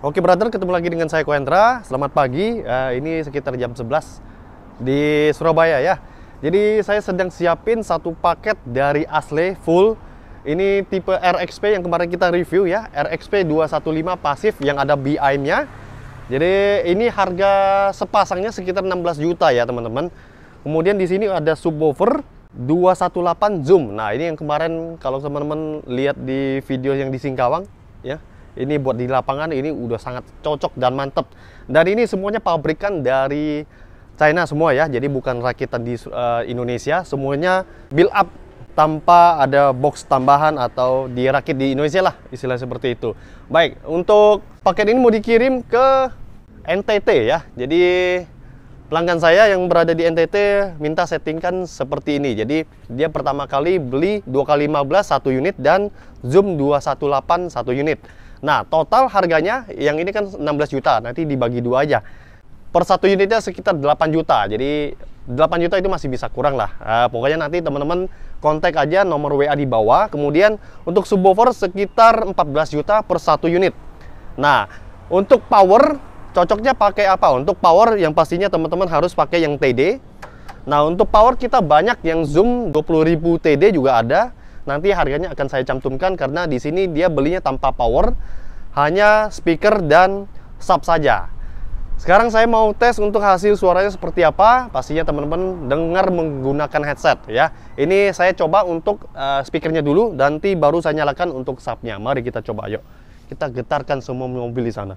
Oke brother, ketemu lagi dengan saya Koendra. Selamat pagi. Uh, ini sekitar jam 11 di Surabaya ya. Jadi saya sedang siapin satu paket dari Asle full. Ini tipe RXP yang kemarin kita review ya, RXP 215 pasif yang ada BIM-nya. Jadi ini harga sepasangnya sekitar 16 juta ya teman-teman. Kemudian di sini ada subwoofer 218 zoom. Nah, ini yang kemarin kalau teman-teman lihat di video yang di Singkawang ya ini buat di lapangan ini udah sangat cocok dan mantep. Dan ini semuanya pabrikan dari China semua ya. Jadi bukan rakitan di uh, Indonesia. Semuanya build up tanpa ada box tambahan atau dirakit di Indonesia lah istilah seperti itu. Baik untuk paket ini mau dikirim ke NTT ya. Jadi pelanggan saya yang berada di NTT minta settingkan seperti ini. Jadi dia pertama kali beli 2x15 satu unit dan Zoom 218 satu unit. Nah, total harganya yang ini kan 16 juta, nanti dibagi dua aja. Per satu unitnya sekitar 8 juta, jadi 8 juta itu masih bisa kurang lah. Nah, pokoknya nanti teman-teman kontak aja nomor WA di bawah. Kemudian untuk subwoofer sekitar 14 juta per satu unit. Nah, untuk power cocoknya pakai apa? Untuk power yang pastinya teman-teman harus pakai yang TD. Nah, untuk power kita banyak yang zoom 20.000 TD juga ada nanti harganya akan saya cantumkan karena di sini dia belinya tanpa power, hanya speaker dan sub saja. Sekarang saya mau tes untuk hasil suaranya seperti apa. Pastinya teman-teman dengar menggunakan headset ya. Ini saya coba untuk uh, speakernya dulu, nanti baru saya nyalakan untuk subnya. Mari kita coba, yuk. Kita getarkan semua mobil di sana.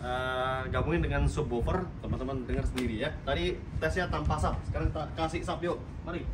uh, gabungin dengan subwoofer. Teman-teman dengar sendiri ya. Tadi tesnya tanpa sub, sekarang kita kasih sub yuk. Mari.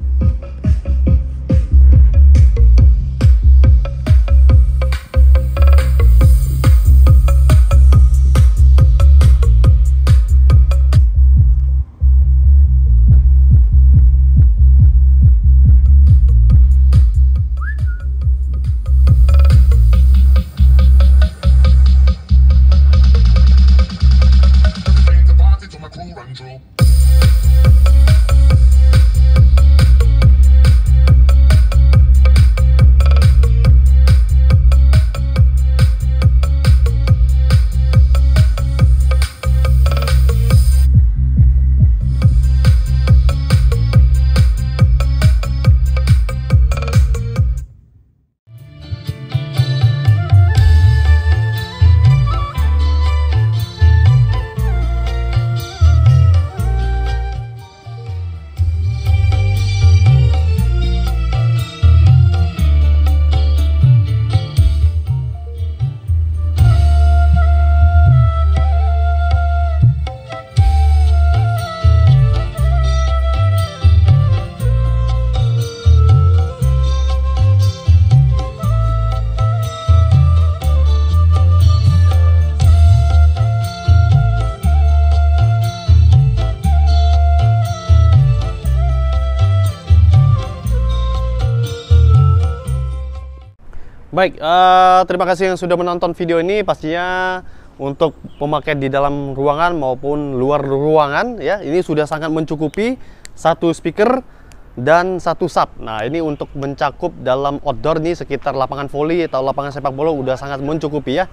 Baik, uh, terima kasih yang sudah menonton video ini. Pastinya untuk pemakaian di dalam ruangan maupun luar ruangan ya, ini sudah sangat mencukupi satu speaker dan satu sub. Nah, ini untuk mencakup dalam outdoor nih sekitar lapangan voli atau lapangan sepak bola udah sangat mencukupi ya.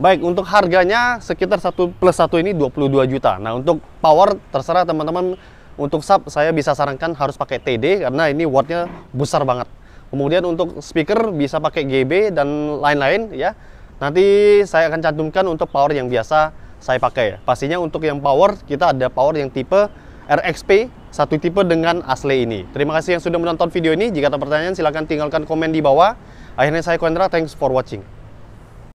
Baik, untuk harganya sekitar satu plus satu ini 22 juta. Nah, untuk power terserah teman-teman. Untuk sub saya bisa sarankan harus pakai TD karena ini wattnya besar banget. Kemudian untuk speaker bisa pakai GB dan lain-lain ya. Nanti saya akan cantumkan untuk power yang biasa saya pakai. Pastinya untuk yang power kita ada power yang tipe RXP satu tipe dengan asli ini. Terima kasih yang sudah menonton video ini. Jika ada pertanyaan silahkan tinggalkan komen di bawah. Akhirnya saya Koendra, thanks for watching.